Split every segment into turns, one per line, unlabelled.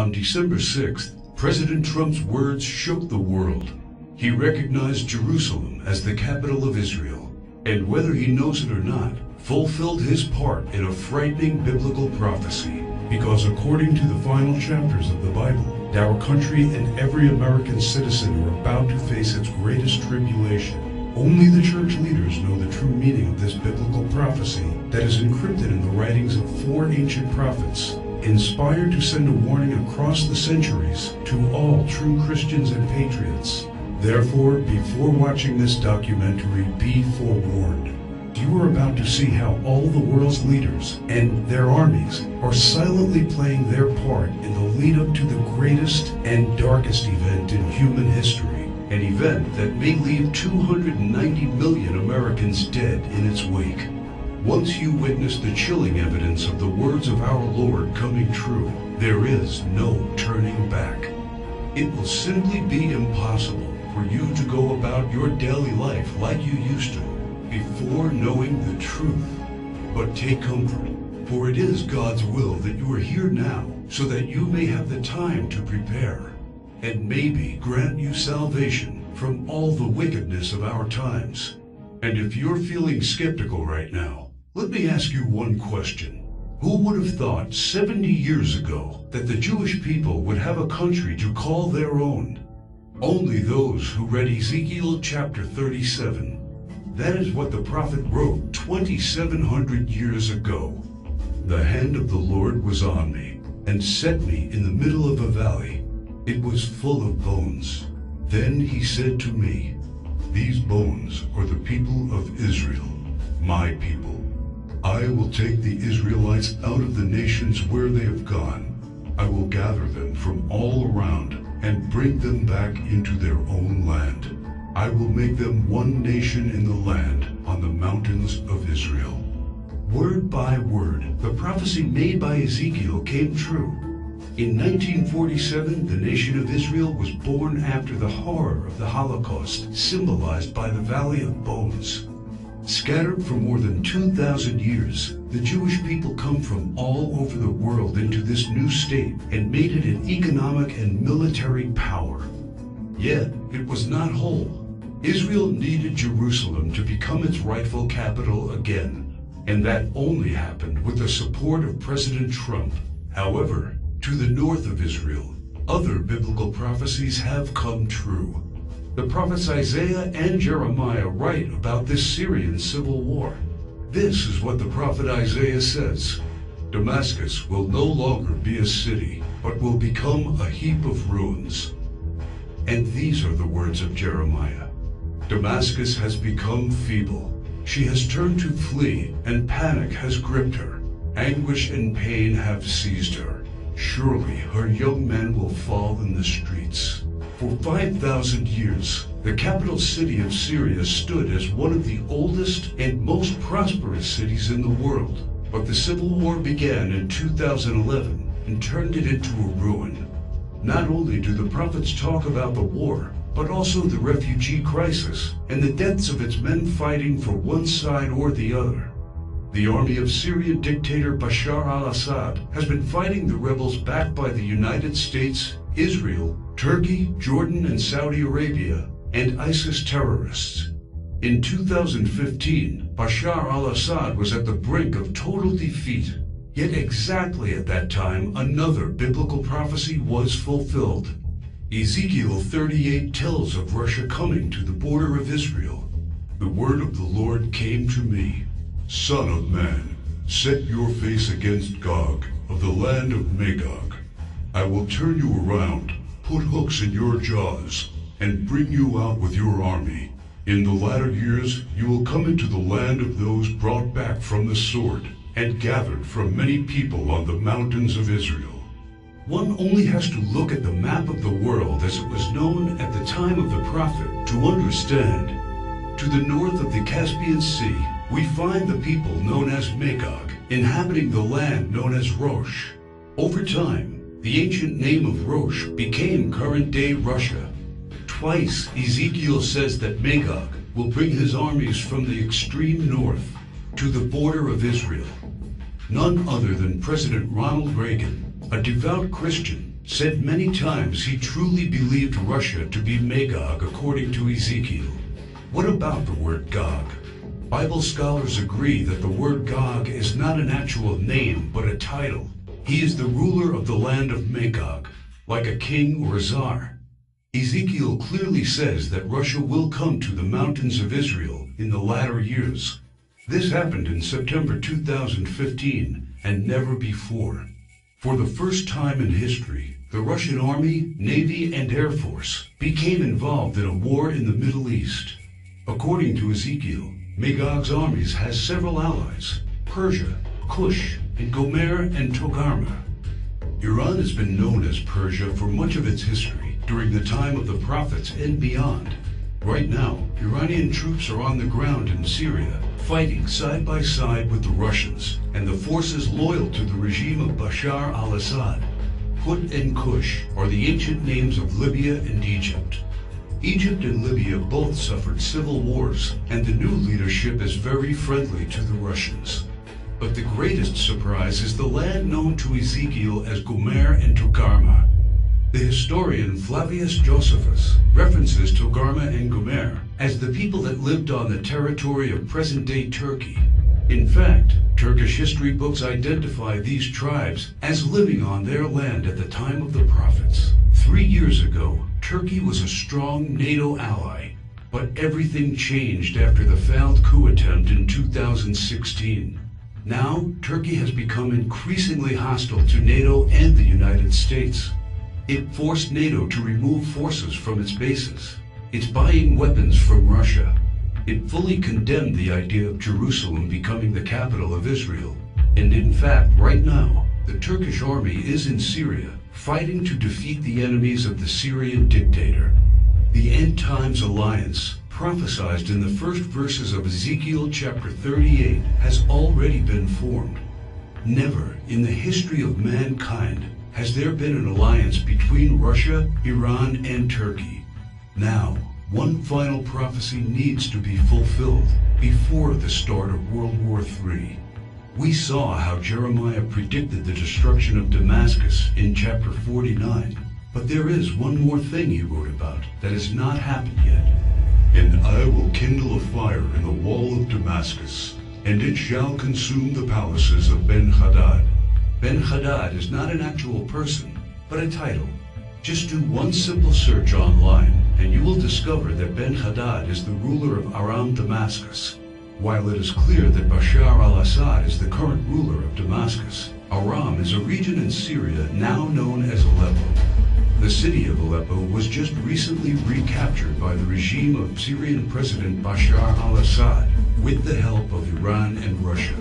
On December 6th, President Trump's words shook the world. He recognized Jerusalem as the capital of Israel, and whether he knows it or not, fulfilled his part in a frightening biblical prophecy. Because according to the final chapters of the Bible, our country and every American citizen are about to face its greatest tribulation. Only the church leaders know the true meaning of this biblical prophecy that is encrypted in the writings of four ancient prophets, inspired to send a warning across the centuries to all true Christians and patriots. Therefore, before watching this documentary, be forewarned. You are about to see how all the world's leaders and their armies are silently playing their part in the lead up to the greatest and darkest event in human history an event that may leave 290 million Americans dead in its wake. Once you witness the chilling evidence of the words of our Lord coming true, there is no turning back. It will simply be impossible for you to go about your daily life like you used to before knowing the truth. But take comfort, for it is God's will that you are here now so that you may have the time to prepare and maybe grant you salvation from all the wickedness of our times. And if you're feeling skeptical right now, let me ask you one question. Who would have thought 70 years ago that the Jewish people would have a country to call their own? Only those who read Ezekiel chapter 37. That is what the prophet wrote 2,700 years ago. The hand of the Lord was on me and set me in the middle of a valley it was full of bones. Then he said to me, These bones are the people of Israel, my people. I will take the Israelites out of the nations where they have gone. I will gather them from all around and bring them back into their own land. I will make them one nation in the land on the mountains of Israel. Word by word, the prophecy made by Ezekiel came true. In 1947, the nation of Israel was born after the horror of the Holocaust, symbolized by the Valley of Bones. Scattered for more than 2,000 years, the Jewish people come from all over the world into this new state and made it an economic and military power. Yet, it was not whole. Israel needed Jerusalem to become its rightful capital again, and that only happened with the support of President Trump. However, to the north of Israel, other biblical prophecies have come true. The prophets Isaiah and Jeremiah write about this Syrian civil war. This is what the prophet Isaiah says. Damascus will no longer be a city, but will become a heap of ruins. And these are the words of Jeremiah. Damascus has become feeble. She has turned to flee, and panic has gripped her. Anguish and pain have seized her. Surely her young men will fall in the streets. For 5,000 years, the capital city of Syria stood as one of the oldest and most prosperous cities in the world. But the civil war began in 2011 and turned it into a ruin. Not only do the prophets talk about the war, but also the refugee crisis and the deaths of its men fighting for one side or the other. The army of Syrian dictator Bashar al-Assad has been fighting the rebels backed by the United States, Israel, Turkey, Jordan, and Saudi Arabia, and ISIS terrorists. In 2015, Bashar al-Assad was at the brink of total defeat. Yet exactly at that time, another biblical prophecy was fulfilled. Ezekiel 38 tells of Russia coming to the border of Israel. The word of the Lord came to me. Son of man, set your face against Gog of the land of Magog. I will turn you around, put hooks in your jaws, and bring you out with your army. In the latter years you will come into the land of those brought back from the sword, and gathered from many people on the mountains of Israel. One only has to look at the map of the world as it was known at the time of the prophet to understand. To the north of the Caspian Sea we find the people known as Magog inhabiting the land known as Rosh. Over time, the ancient name of Rosh became current-day Russia. Twice, Ezekiel says that Magog will bring his armies from the extreme north to the border of Israel. None other than President Ronald Reagan, a devout Christian, said many times he truly believed Russia to be Magog according to Ezekiel. What about the word Gog? Bible scholars agree that the word Gog is not an actual name, but a title. He is the ruler of the land of Magog, like a king or a czar. Ezekiel clearly says that Russia will come to the mountains of Israel in the latter years. This happened in September 2015 and never before. For the first time in history, the Russian Army, Navy, and Air Force became involved in a war in the Middle East. According to Ezekiel, Magog's armies has several allies, Persia, Kush, and Gomer and Togarmah. Iran has been known as Persia for much of its history during the time of the prophets and beyond. Right now, Iranian troops are on the ground in Syria, fighting side by side with the Russians and the forces loyal to the regime of Bashar al-Assad. Put and Kush are the ancient names of Libya and Egypt. Egypt and Libya both suffered civil wars, and the new leadership is very friendly to the Russians. But the greatest surprise is the land known to Ezekiel as Gomer and Togarmah. The historian Flavius Josephus references Togarmah and Gomer as the people that lived on the territory of present-day Turkey. In fact, Turkish history books identify these tribes as living on their land at the time of the prophets. Three years ago, Turkey was a strong NATO ally, but everything changed after the failed coup attempt in 2016. Now, Turkey has become increasingly hostile to NATO and the United States. It forced NATO to remove forces from its bases. It's buying weapons from Russia. It fully condemned the idea of Jerusalem becoming the capital of Israel. And in fact, right now, the Turkish army is in Syria, fighting to defeat the enemies of the Syrian dictator. The End Times Alliance, prophesied in the first verses of Ezekiel chapter 38, has already been formed. Never in the history of mankind has there been an alliance between Russia, Iran, and Turkey. Now, one final prophecy needs to be fulfilled before the start of World War III. We saw how Jeremiah predicted the destruction of Damascus in chapter 49. But there is one more thing he wrote about that has not happened yet. And I will kindle a fire in the wall of Damascus, and it shall consume the palaces of Ben-Hadad. Ben-Hadad is not an actual person, but a title. Just do one simple search online, and you will discover that Ben-Hadad is the ruler of Aram Damascus, while it is clear that Bashar al-Assad is the current ruler of Damascus, Aram is a region in Syria now known as Aleppo. The city of Aleppo was just recently recaptured by the regime of Syrian President Bashar al-Assad with the help of Iran and Russia.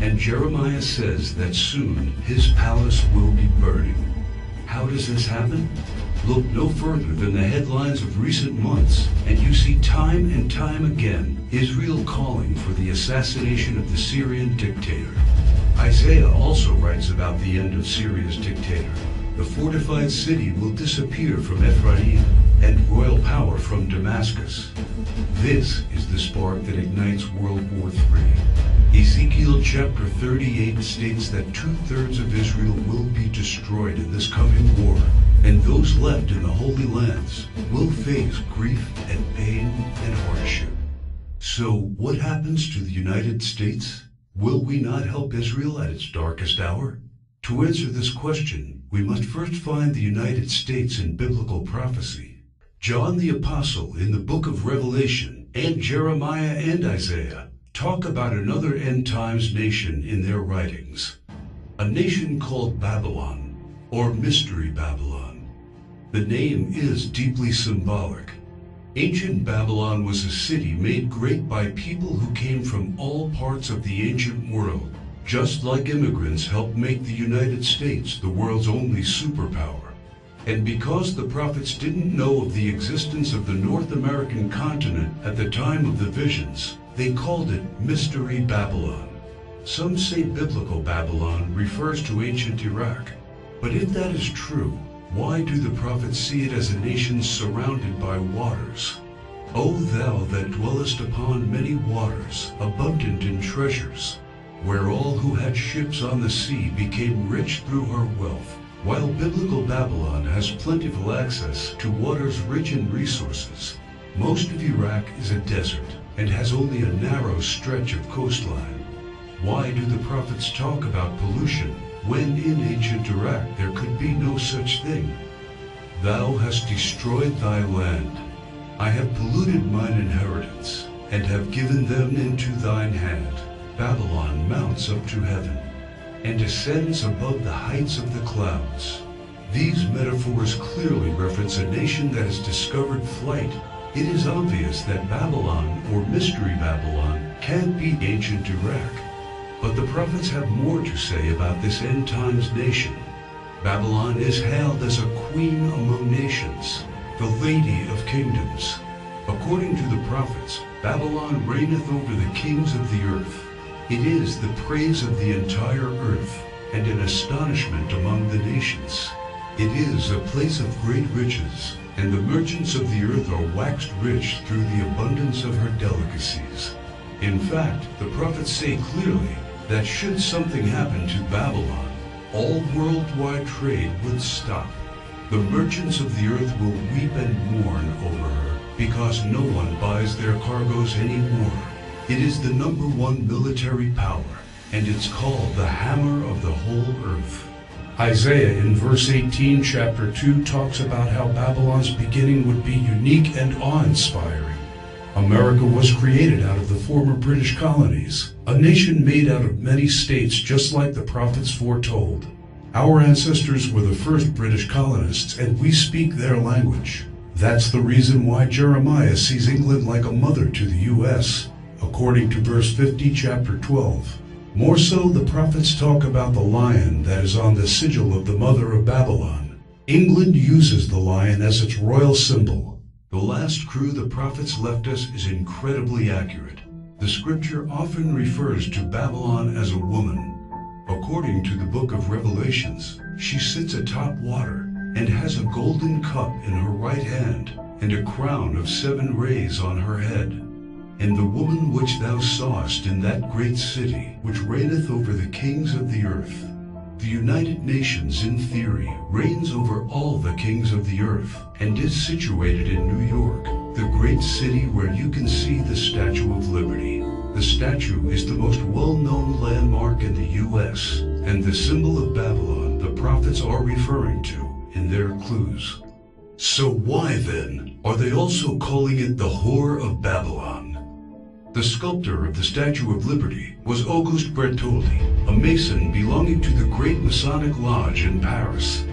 And Jeremiah says that soon his palace will be burning. How does this happen? Look no further than the headlines of recent months, and you see time and time again Israel calling for the assassination of the Syrian dictator. Isaiah also writes about the end of Syria's dictator. The fortified city will disappear from Ephraim and royal power from Damascus. This is the spark that ignites World War III. Ezekiel chapter 38 states that two-thirds of Israel will be destroyed in this coming war, and those left in the Holy Lands will face grief and pain and hardship. So what happens to the United States? Will we not help Israel at its darkest hour? To answer this question, we must first find the United States in biblical prophecy. John the Apostle in the book of Revelation and Jeremiah and Isaiah talk about another end times nation in their writings. A nation called Babylon, or Mystery Babylon. The name is deeply symbolic. Ancient Babylon was a city made great by people who came from all parts of the ancient world, just like immigrants helped make the United States the world's only superpower. And because the prophets didn't know of the existence of the North American continent at the time of the visions, they called it Mystery Babylon. Some say biblical Babylon refers to ancient Iraq. But if that is true, why do the prophets see it as a nation surrounded by waters? O thou that dwellest upon many waters, abundant in treasures, where all who had ships on the sea became rich through her wealth. While biblical Babylon has plentiful access to waters rich in resources, most of Iraq is a desert and has only a narrow stretch of coastline. Why do the prophets talk about pollution when in ancient Iraq there could be no such thing? Thou hast destroyed thy land. I have polluted mine inheritance, and have given them into thine hand. Babylon mounts up to heaven, and ascends above the heights of the clouds. These metaphors clearly reference a nation that has discovered flight it is obvious that Babylon, or Mystery Babylon, can't be ancient Iraq. But the prophets have more to say about this end times nation. Babylon is hailed as a queen among nations, the lady of kingdoms. According to the prophets, Babylon reigneth over the kings of the earth. It is the praise of the entire earth, and an astonishment among the nations. It is a place of great riches, and the merchants of the earth are waxed rich through the abundance of her delicacies. In fact, the prophets say clearly that should something happen to Babylon, all worldwide trade would stop. The merchants of the earth will weep and mourn over her, because no one buys their cargoes anymore. It is the number one military power, and it's called the hammer of the whole earth. Isaiah in verse 18, chapter 2, talks about how Babylon's beginning would be unique and awe-inspiring. America was created out of the former British colonies, a nation made out of many states just like the prophets foretold. Our ancestors were the first British colonists and we speak their language. That's the reason why Jeremiah sees England like a mother to the U.S., according to verse 50, chapter 12. More so, the prophets talk about the lion that is on the sigil of the mother of Babylon. England uses the lion as its royal symbol. The last crew the prophets left us is incredibly accurate. The scripture often refers to Babylon as a woman. According to the book of Revelations, she sits atop water and has a golden cup in her right hand and a crown of seven rays on her head. And the woman which thou sawest in that great city, which reigneth over the kings of the earth, the United Nations, in theory, reigns over all the kings of the earth, and is situated in New York, the great city where you can see the Statue of Liberty. The statue is the most well-known landmark in the U.S., and the symbol of Babylon the prophets are referring to in their clues. So why, then, are they also calling it the Whore of Babylon? The sculptor of the Statue of Liberty was Auguste Bartholdi, a Mason belonging to the Great Masonic Lodge in Paris.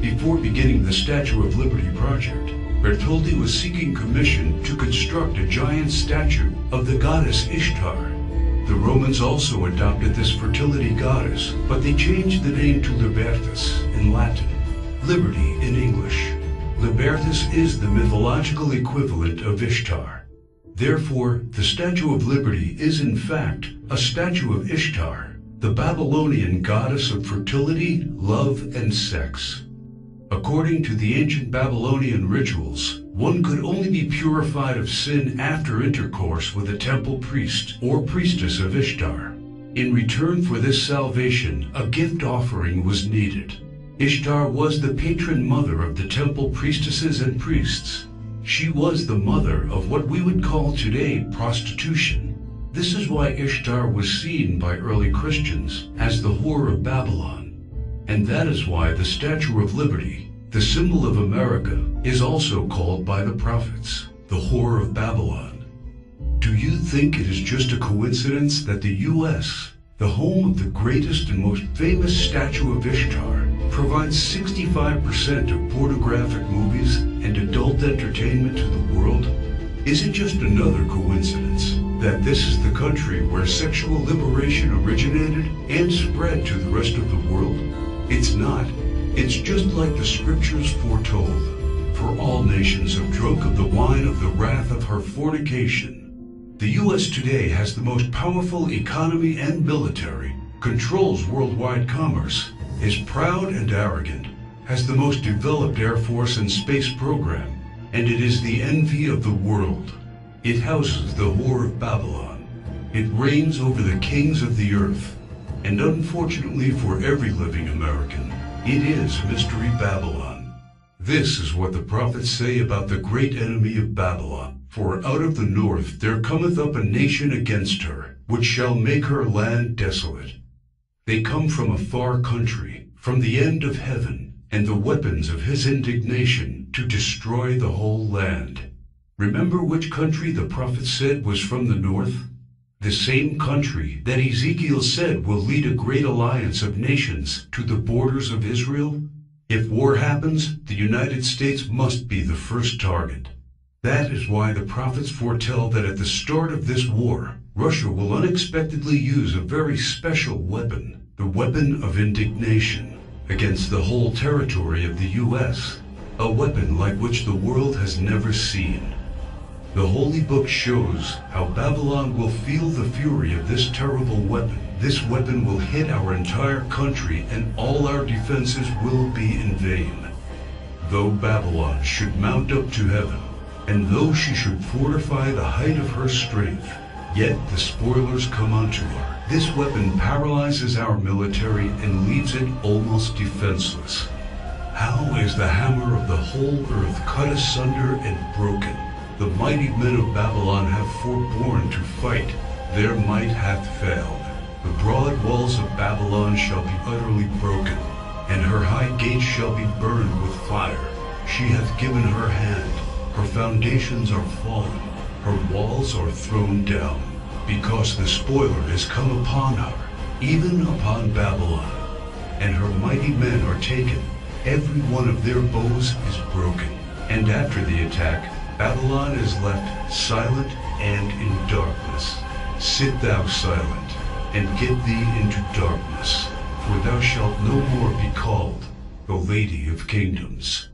Before beginning the Statue of Liberty project, Bartholdi was seeking commission to construct a giant statue of the goddess Ishtar. The Romans also adopted this fertility goddess, but they changed the name to Libertas in Latin, Liberty in English. Libertas is the mythological equivalent of Ishtar. Therefore, the Statue of Liberty is in fact a statue of Ishtar, the Babylonian goddess of fertility, love, and sex. According to the ancient Babylonian rituals, one could only be purified of sin after intercourse with a temple priest or priestess of Ishtar. In return for this salvation, a gift offering was needed. Ishtar was the patron mother of the temple priestesses and priests, she was the mother of what we would call today prostitution. This is why Ishtar was seen by early Christians as the whore of Babylon. And that is why the Statue of Liberty, the symbol of America, is also called by the prophets the whore of Babylon. Do you think it is just a coincidence that the U.S., the home of the greatest and most famous statue of Ishtar, provides 65% of pornographic movies and adult entertainment to the world? Is it just another coincidence that this is the country where sexual liberation originated and spread to the rest of the world? It's not. It's just like the scriptures foretold. For all nations have drunk of the wine of the wrath of her fornication. The U.S. today has the most powerful economy and military, controls worldwide commerce, is proud and arrogant, has the most developed Air Force and space program, and it is the envy of the world. It houses the whore of Babylon. It reigns over the kings of the earth. And unfortunately for every living American, It is Mystery Babylon. This is what the prophets say about the great enemy of Babylon. For out of the north there cometh up a nation against her, which shall make her land desolate. They come from a far country, from the end of heaven, and the weapons of his indignation to destroy the whole land. Remember which country the prophet said was from the north? The same country that Ezekiel said will lead a great alliance of nations to the borders of Israel? If war happens, the United States must be the first target. That is why the prophets foretell that at the start of this war, Russia will unexpectedly use a very special weapon, the weapon of indignation, against the whole territory of the U.S., a weapon like which the world has never seen. The Holy Book shows how Babylon will feel the fury of this terrible weapon. This weapon will hit our entire country and all our defenses will be in vain. Though Babylon should mount up to heaven, and though she should fortify the height of her strength, yet the spoilers come unto her. This weapon paralyzes our military and leaves it almost defenseless. How is the hammer of the whole earth cut asunder and broken? The mighty men of Babylon have forborne to fight, their might hath failed. The broad walls of Babylon shall be utterly broken, and her high gates shall be burned with fire. She hath given her hand, her foundations are fallen, her walls are thrown down, because the spoiler has come upon her, even upon Babylon. And her mighty men are taken, every one of their bows is broken. And after the attack, Babylon is left silent and in darkness. Sit thou silent, and get thee into darkness, for thou shalt no more be called the Lady of Kingdoms.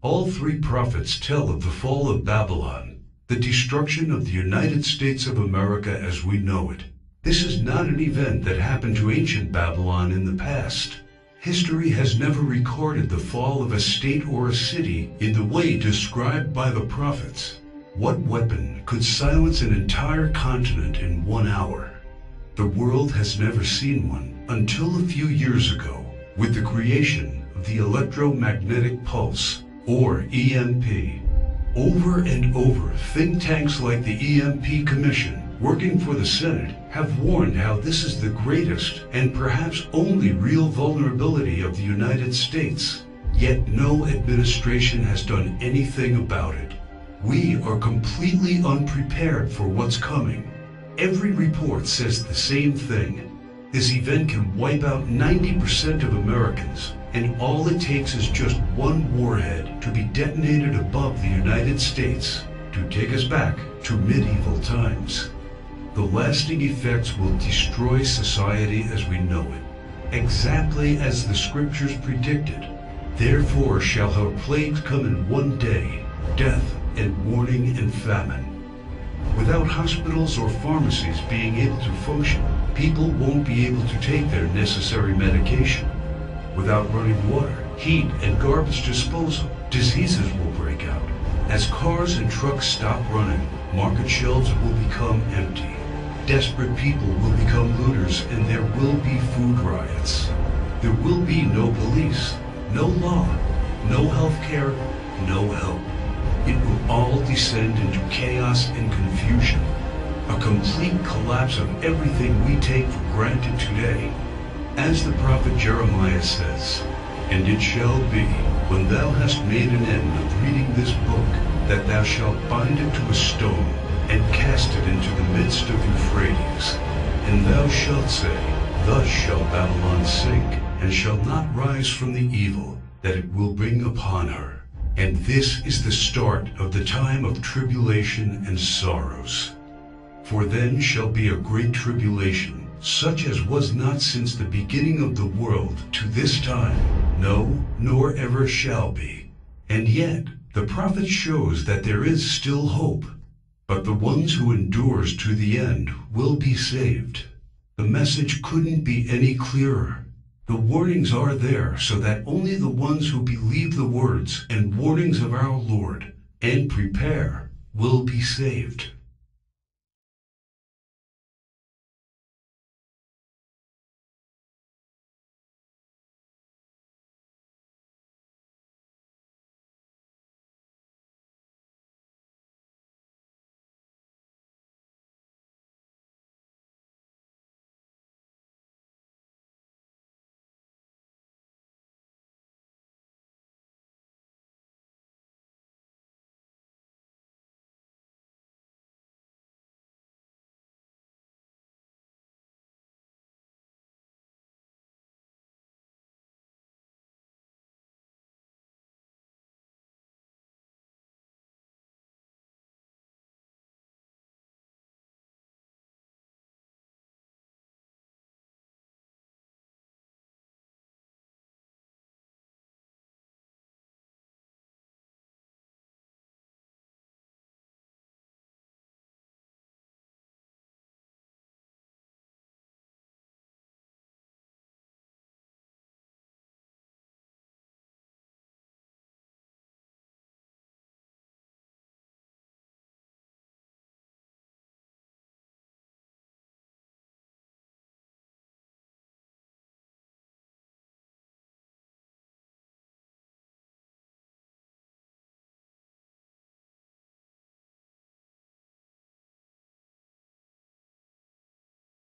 All three prophets tell of the fall of Babylon, the destruction of the United States of America as we know it. This is not an event that happened to ancient Babylon in the past. History has never recorded the fall of a state or a city in the way described by the prophets. What weapon could silence an entire continent in one hour? The world has never seen one until a few years ago with the creation of the electromagnetic pulse, or EMP. Over and over, think tanks like the EMP Commission working for the Senate, have warned how this is the greatest and perhaps only real vulnerability of the United States. Yet no administration has done anything about it. We are completely unprepared for what's coming. Every report says the same thing. This event can wipe out 90% of Americans, and all it takes is just one warhead to be detonated above the United States to take us back to medieval times the lasting effects will destroy society as we know it, exactly as the scriptures predicted. Therefore shall her plagues come in one day, death and mourning and famine. Without hospitals or pharmacies being able to function, people won't be able to take their necessary medication. Without running water, heat, and garbage disposal, diseases will break out. As cars and trucks stop running, market shelves will become empty. Desperate people will become looters and there will be food riots. There will be no police, no law, no health care, no help. It will all descend into chaos and confusion. A complete collapse of everything we take for granted today. As the prophet Jeremiah says, And it shall be, when thou hast made an end of reading this book, that thou shalt bind it to a stone, and cast it into the midst of Euphrates. And thou shalt say, Thus shall Babylon sink, and shall not rise from the evil that it will bring upon her. And this is the start of the time of tribulation and sorrows. For then shall be a great tribulation, such as was not since the beginning of the world to this time, no, nor ever shall be. And yet, the prophet shows that there is still hope. But the ones who endures to the end will be saved. The message couldn't be any clearer. The warnings are there so that only the ones who believe the words and warnings of our Lord and prepare will be saved.